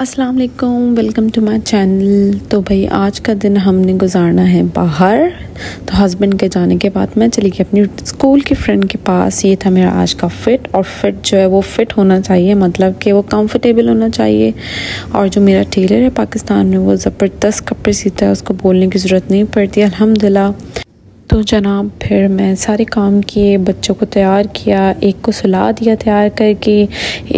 अस्सलाम वालेकुम welcome to my channel तो भाई, आज का दिन हमने गुजारना है बाहर। तो हस्बैंड के जाने के बाद मैं चली गई अपनी स्कूल की फ्रेंड के पास। ये था मेरा आज का फ़िट और फिट जो है वो फ़िट होना चाहिए। मतलब कि वो कंफर्टेबल होना चाहिए। और जो मेरा टेलर है पाकिस्तान में, वो ज़बरदस्त कपड़े सीता है, उसको बोलने की ज़रूरत नहीं पड़ती। अल्हम्दुलिल्लाह। तो जनाब, फिर मैं सारे काम किए, बच्चों को तैयार किया, एक को सुला दिया तैयार करके,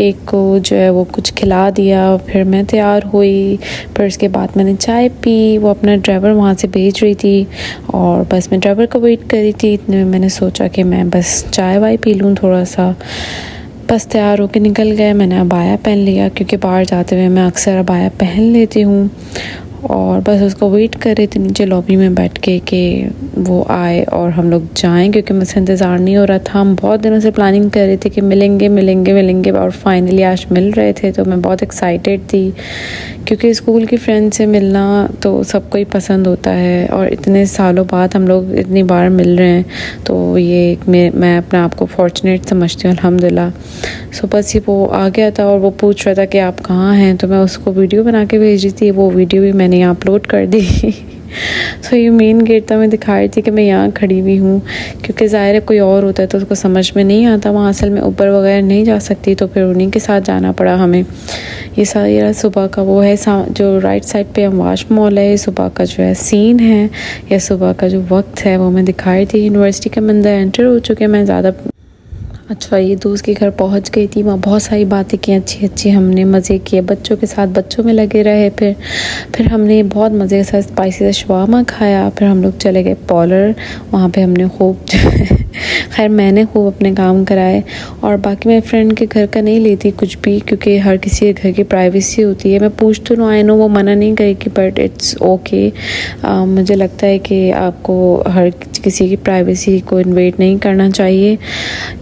एक को जो है वो कुछ खिला दिया, फिर मैं तैयार हुई, फिर उसके बाद मैंने चाय पी, वो अपना ड्राइवर वहाँ से भेज रही थी और बस मैं ड्राइवर का वेट कर रही थी, इतने में मैंने सोचा कि मैं बस चाय वाय पी लूँ थोड़ा सा बस तैयार होकर निकल गए, मैंने अबाया पहन लिया, क्योंकि बाहर जाते हुए मैं अक्सर अबाया पहन लेती हूँ। और बस उसको वेट कर रहे थे नीचे लॉबी में बैठ के कि वो आए और हम लोग जाएँ, क्योंकि मुझसे इंतज़ार नहीं हो रहा था। हम बहुत दिनों से प्लानिंग कर रहे थे कि मिलेंगे मिलेंगे मिलेंगे और फाइनली आज मिल रहे थे तो मैं बहुत एक्साइटेड थी। क्योंकि स्कूल की फ्रेंड से मिलना तो सबको ही पसंद होता है और इतने सालों बाद हम लोग इतनी बार मिल रहे हैं तो ये मैं अपने आप को फॉर्चुनेट समझती हूँ, अलहमदिल्ला। सो बस ये वो आ गया था और वो पूछ रहा था कि आप कहाँ हैं तो मैं उसको वीडियो बना के भेज रही थी, वो वीडियो भी मैंने यहाँ अपलोड कर दी। सो ये मेन गेट था, मैं दिखा रही थी कि मैं यहाँ खड़ी हुई हूँ, क्योंकि ज़ाहिर है कोई और होता है तो उसको समझ में नहीं आता। वहाँ असल में ऊपर वगैरह नहीं जा सकती तो फिर उन्हीं के साथ जाना पड़ा हमें। ये सारा सुबह का वो है जो राइट साइड पे अमवाश मॉल है सुबह का जो है सीन है, या सुबह का जो वक्त है, वो मैं दिखा रही थी। यूनिवर्सिटी के अंदर एंटर हो चुके मैं ज़्यादा अच्छा ये दोस्त के घर पहुँच गई थी। वहाँ बहुत सारी बातें की अच्छी अच्छी हमने मज़े किए। बच्चों के साथ बच्चों में लगे रहे, फिर फिर हमने बहुत मज़े के साथ स्पाइसी से शवामा खाया। फिर हम लोग चले गए पॉलर वहाँ पे हमने खूब खैर, मैंने खूब अपने काम कराए और बाकी मैं फ्रेंड के घर का नहीं लेती कुछ भी, क्योंकि हर किसी के घर की प्राइवेसी होती है। मैं पूछ तो आई नो वो मना नहीं करेगी बट इट्स ओके मुझे लगता है कि आपको हर किसी की प्राइवेसी को इन्वेट नहीं करना चाहिए।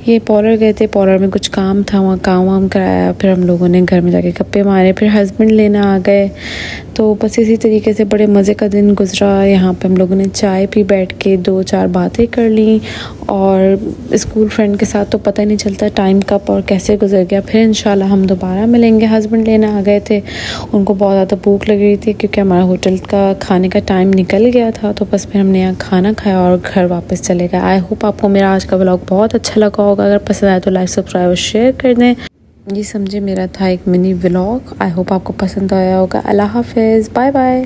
ये पॉलर गए थे पॉलर में कुछ काम था, वहाँ काम वाम कराया, फिर हम लोगों ने घर में जाके गप्पे मारे, फिर हस्बैंड लेना आ गए। तो बस इसी तरीके से बड़े मज़े का दिन गुजरा। यहाँ पे हम लोगों ने चाय पी, बैठ के दो चार बातें कर ली और स्कूल फ्रेंड के साथ तो पता ही नहीं चलता टाइम कब और कैसे गुजर गया। फिर इन हम दोबारा मिलेंगे हस्बैंड लेने आ गए थे। उनको बहुत ज़्यादा भूख लग रही थी क्योंकि हमारा होटल का खाने का टाइम निकल गया था। तो बस फिर हमने यहाँ खाना खाया और घर वापस चले गए। आई होप आपको मेरा आज का ब्लॉग बहुत अच्छा लगा होगा। अगर पसंद आए तो लाइक सब्सक्राइब और शेयर कर दें। ये समझे मेरा था एक मिनी व्लॉग। आई होप आपको पसंद आया होगा। अल्लाह हाफिज़। Bye bye